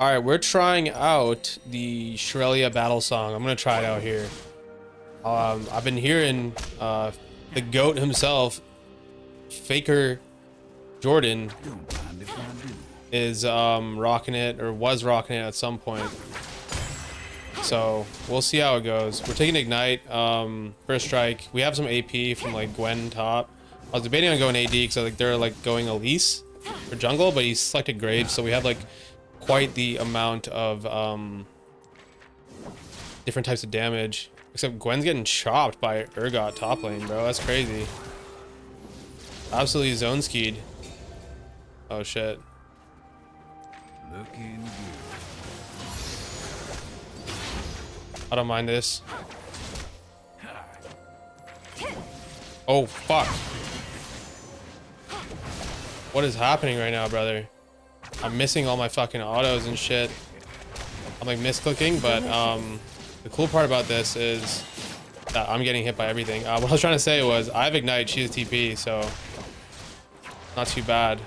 All right, we're trying out the Shurelya battle song. I'm gonna try it out here. Um, I've been hearing uh, the goat himself, Faker Jordan, is um, rocking it or was rocking it at some point. So we'll see how it goes. We're taking Ignite, um, First Strike. We have some AP from like Gwen top. I was debating on going AD because like they're like going Elise for jungle, but he selected Graves, so we have like quite the amount of um, different types of damage. Except Gwen's getting chopped by Urgot top lane, bro. That's crazy. Absolutely zone skied. Oh shit. Looking good. I don't mind this. Oh fuck. What is happening right now, brother? I'm missing all my fucking autos and shit. I'm like misclicking, but um, the cool part about this is that I'm getting hit by everything. Uh, what I was trying to say was I have Ignite, she has TP, so not too bad.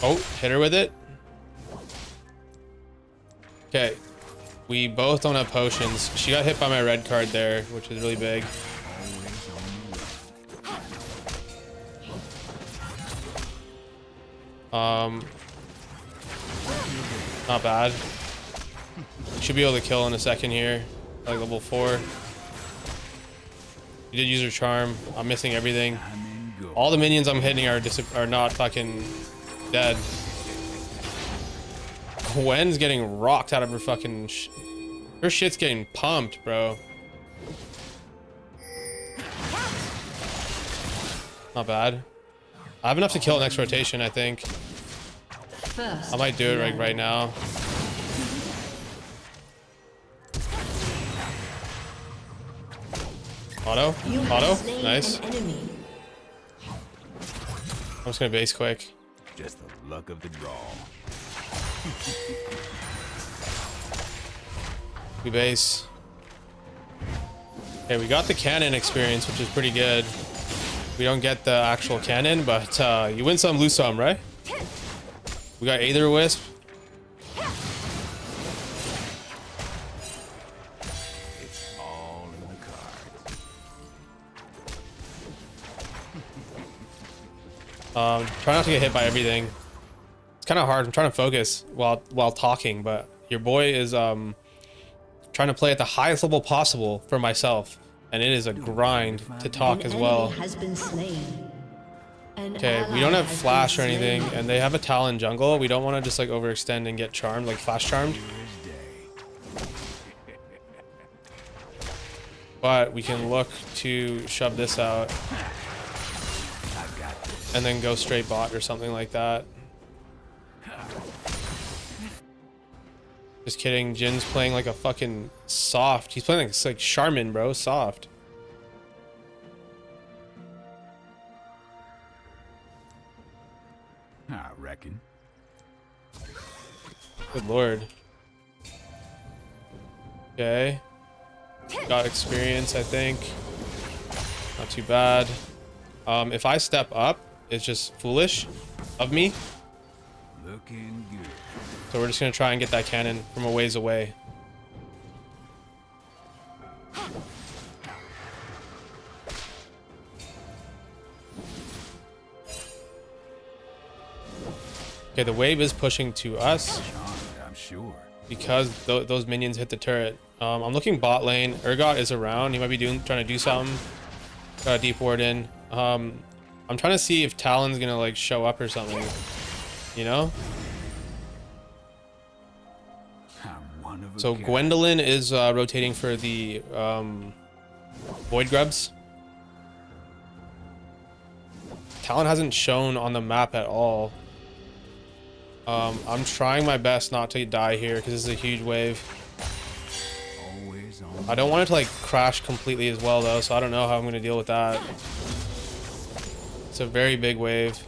Oh, hit her with it. Okay. We both don't have potions. She got hit by my red card there, which is really big. Um, not bad. Should be able to kill in a second here, like level four. You did use her charm. I'm missing everything. All the minions I'm hitting are are not fucking dead. Gwen's getting rocked out of her fucking. Sh her shit's getting pumped, bro. Not bad. I have enough to kill next rotation, I think. I might do it like right now. Auto? You Auto? Nice. I'm just gonna base quick. Just the luck of the draw. We base. Okay, we got the cannon experience, which is pretty good. We don't get the actual cannon, but uh, you win some, lose some, right? We got Aether Wisp. Um, try not to get hit by everything. Kind of hard. I'm trying to focus while while talking, but your boy is um trying to play at the highest level possible for myself, and it is a grind to talk An as well. Has been slain. An Okay, we don't have flash or anything, and they have a Talon jungle. We don't want to just like overextend and get charmed, like flash charmed. Clear as day. But we can look to shove this out I got this. and then go straight bot or something like that. Just kidding. Jhin's playing like a fucking soft. He's playing like, like Charmin, bro. Soft. I reckon. Good lord. Okay. Got experience, I think. Not too bad. Um, if I step up, it's just foolish of me. Looking good. So we're just gonna try and get that cannon from a ways away. Okay, the wave is pushing to us I'm sure. because th those minions hit the turret. Um, I'm looking bot lane. Urgot is around. He might be doing trying to do something. Got a deep ward in. Um, I'm trying to see if Talon's gonna like show up or something. You know? I'm one of a So. Gwendolyn is uh, rotating for the um, Void Grubs. Talon hasn't shown on the map at all. Um, I'm trying my best not to die here because this is a huge wave. I don't want it to like crash completely as well though, so I don't know how I'm gonna deal with that. It's a very big wave.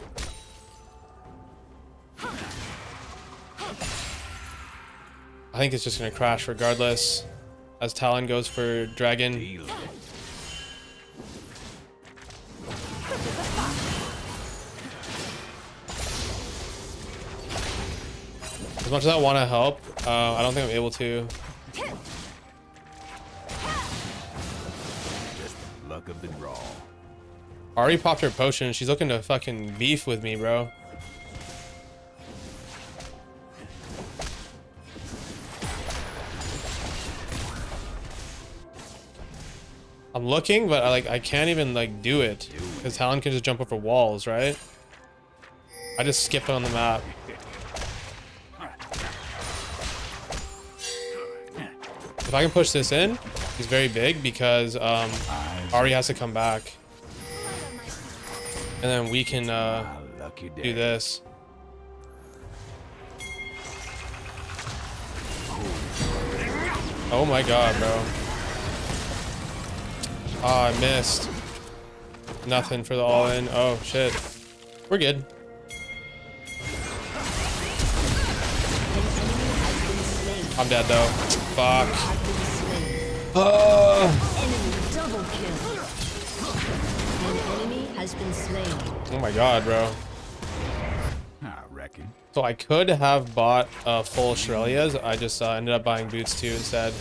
Think it's just gonna crash regardless. As Talon goes for Dragon. As much as I want to help, uh, I don't think I'm able to. Just luck of the draw. Ahri popped her potion. She's looking to fucking beef with me, bro. I'm looking, but I like I can't even like do it because Helen can just jump over walls, right? I just skip it on the map. If I can push this in, he's very big because um, Ahri has to come back. And then we can uh, do this. Oh my god, bro. Oh, I missed. Nothing for the all-in. Oh, shit. We're good. An enemy has been slain. I'm dead, though. Fuck. Have. Oh, Enemy double kill. An enemy has been slain. oh my god, bro. I reckon. So I could have bought uh, full Shurelya's. I just uh, ended up buying boots too instead.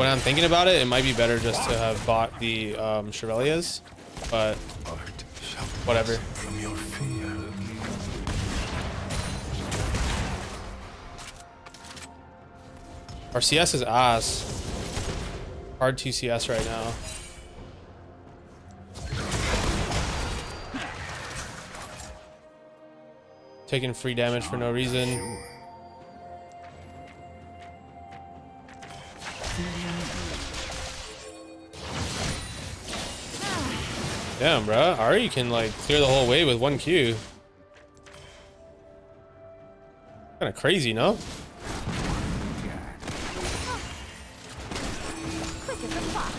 When I'm thinking about it, it might be better just to have bought the um, Shurelya's, but whatever. Our CS is ass. Hard TCS right now. Taking free damage for no reason. Damn, bro. Ahri can like clear the whole way with one Q. Kind of crazy, no?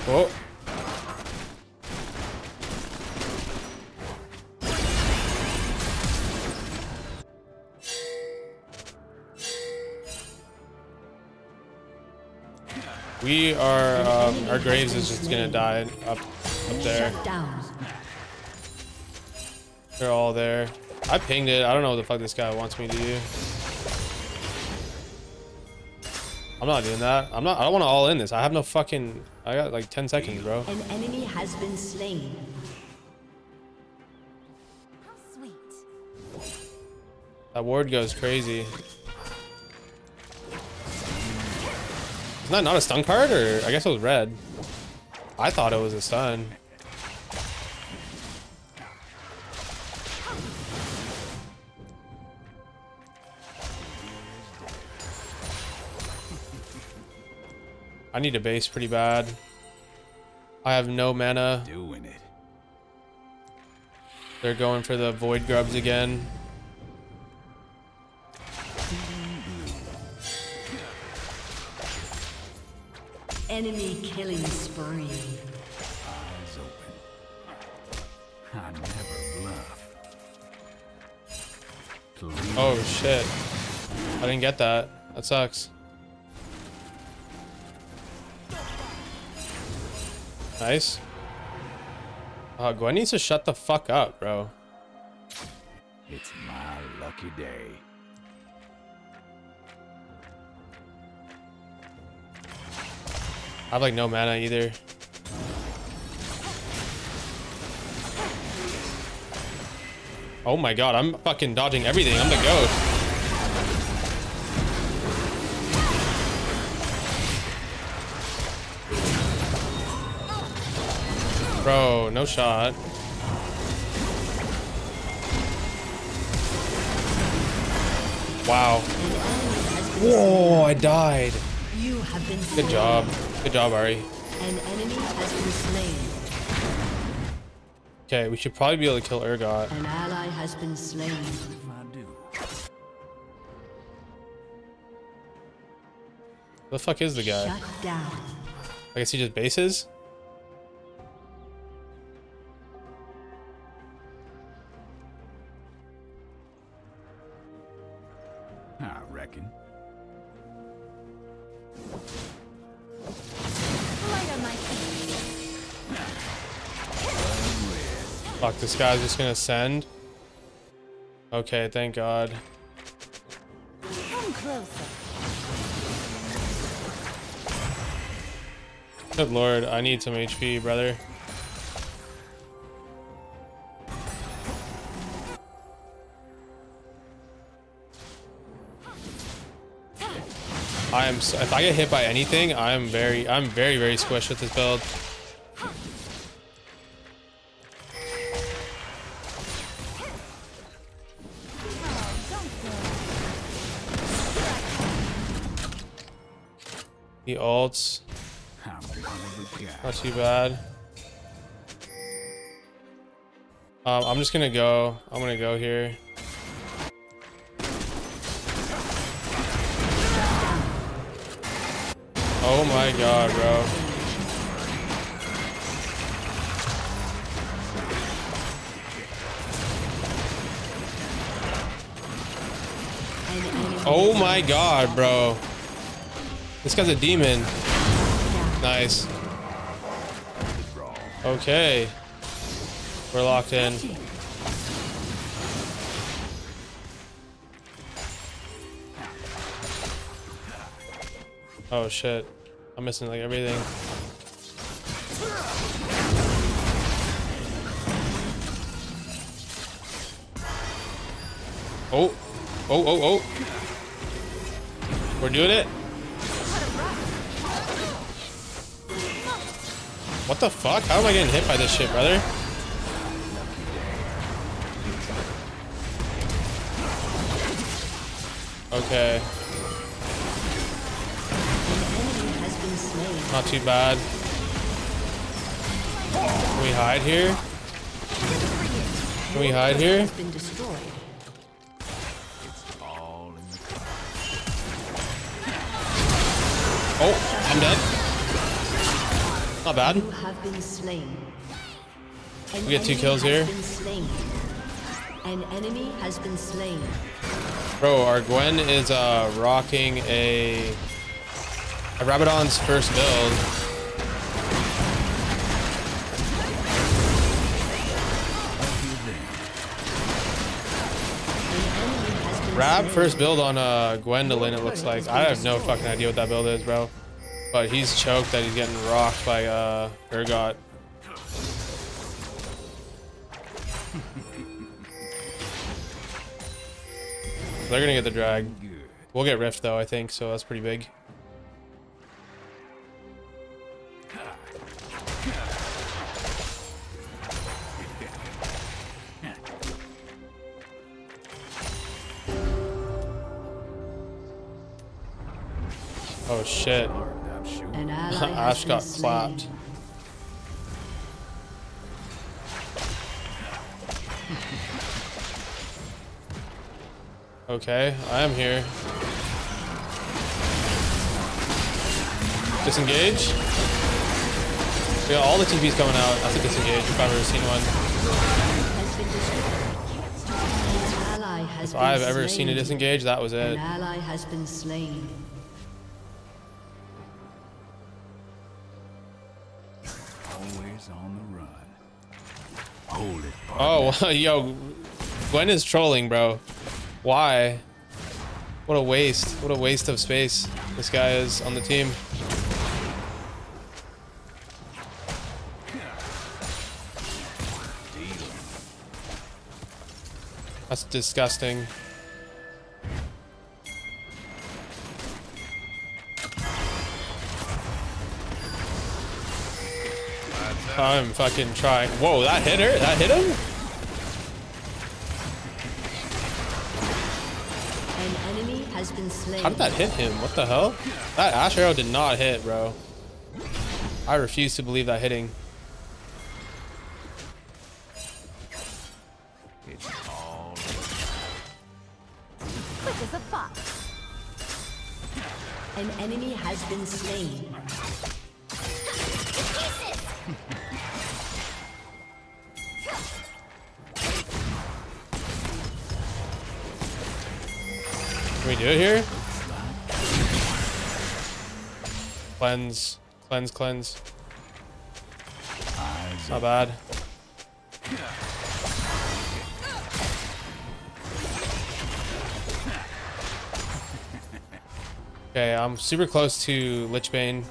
Whoa. We are, um, our Graves is just gonna die up, up there. Shut down. They're all there. I pinged it. I don't know what the fuck this guy wants me to do. I'm not doing that. I'm not. I don't want to all in this. I have no fucking. I got like 10 seconds, bro. An enemy has been slain. How sweet. That ward goes crazy. Isn't that not a stun card, or I guess it was red. I thought it was a stun. I need a base pretty bad. I have no mana. Doing it. They're going for the void grubs again. Enemy killing spree. Eyes open. I never bluff. Please. Oh shit. I didn't get that. That sucks. Nice. Uh, Gwen needs to shut the fuck up, bro. It's my lucky day. I have like no mana either. Oh my god, I'm fucking dodging everything. I'm the goat. No shot. Wow. An enemy has been Whoa, I died. You have been Good job. Good job, Ahri. An enemy has been slain. Okay, we should probably be able to kill Urgot. An ally has been slain. If I do. Who the fuck is the guy? Shut down. I guess he just bases? Reckon. Light on my feet. Fuck, this guy's just gonna send. Okay, thank God. Come closer. Good lord, I need some HP, brother. I am. s- If I get hit by anything, I'm very, I'm very, very squished with this build. The ults, not too bad. Um, I'm just gonna go. I'm gonna go here. Oh my god, bro. Oh my god, bro. This guy's a demon. Nice. Okay. We're locked in. Oh shit. I'm missing like everything. Oh. Oh, oh, oh. We're doing it. What the fuck? How am I getting hit by this shit, brother? Okay, not too bad. Can we hide here? Can we hide here? Has been destroyed. All in the car. Oh, I'm dead. Not bad. You have been slain. An We get two kills here. An enemy has been slain. Bro, our Gwen is uh, rocking a Rabadon's first build. Rab first build on uh, Gwendolyn, it looks like. I have no fucking idea what that build is, bro. But he's choked that he's getting rocked by uh, Urgot. They're gonna get the drag. We'll get Rift though, I think, so that's pretty big. Oh shit. Stop shooting. An ally has Ashe got clapped. Okay, I am here. Disengage. We got all the TPs coming out. That's a disengage if I've ever seen one. Has been destroyed. An ally has If I've ever seen a disengage, that was An it. ally has been slain. yo, Gwen is trolling, bro. Why? What a waste. What a waste of space this guy is on the team. That's disgusting. I'm fucking trying. Whoa, that hit her? That hit him? How did that hit him? What the hell? That Ashe arrow did not hit, bro. I refuse to believe that hitting. It's all Quick as a fox. An enemy has been slain. we do it here? Cleanse, cleanse, cleanse. Not bad. Okay, I'm super close to Lichbane.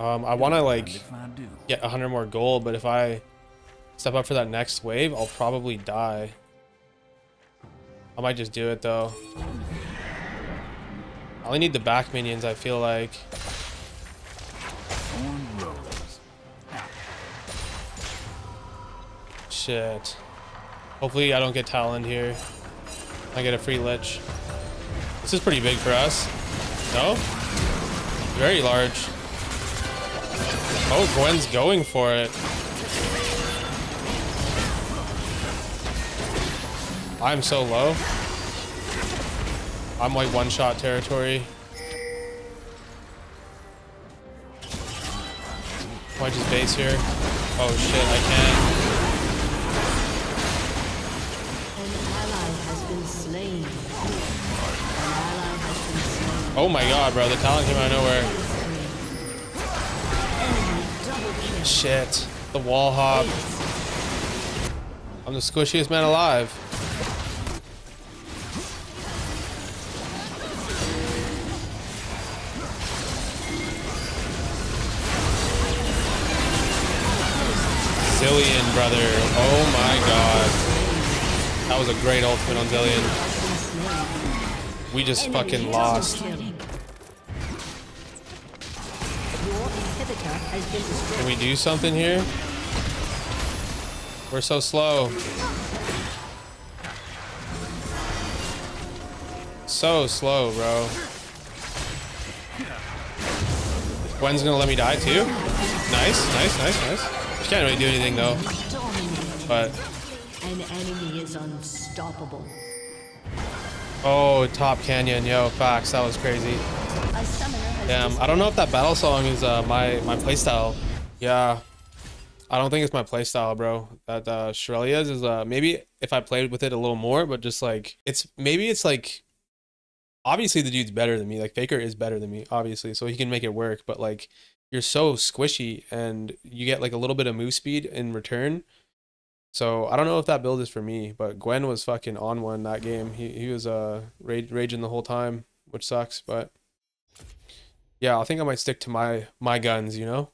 Um, I want to like get 100 more gold, but if I step up for that next wave, I'll probably die. I might just do it though. I only need the back minions, I feel like. Shit. Hopefully I don't get Taloned here. I get a free Lich. This is pretty big for us. No? Very large. Oh, Gwen's going for it. I'm so low. I'm like one-shot territory. Might just base here. Oh shit, I can't. Oh my god, bro, the Talon came out of nowhere. Shit. The wall hop. I'm the squishiest man alive. Zilean, brother. Oh my god. That was a great ultimate on Zilean. We just fucking lost. Kill. Your inhibitor has been destroyed. Can we do something here? We're so slow. So slow, bro. Gwen's gonna let me die too? Nice, nice, nice, nice. She can't really do anything though, but An enemy is unstoppable. oh, top canyon, yo, facts, that was crazy. A summoner has Damn, I don't know if that battle song is uh, my my playstyle. Yeah, I don't think it's my playstyle, bro. That uh, Shurelya's is uh, maybe if I played with it a little more, but just like it's maybe it's like obviously the dude's better than me. Like Faker is better than me, obviously, so he can make it work. But like you're so squishy, and you get like a little bit of move speed in return. So I don't know if that build is for me, but Gwen was fucking on one that game. He he was uh rage, raging the whole time, which sucks, but yeah, I think I might stick to my my guns, you know.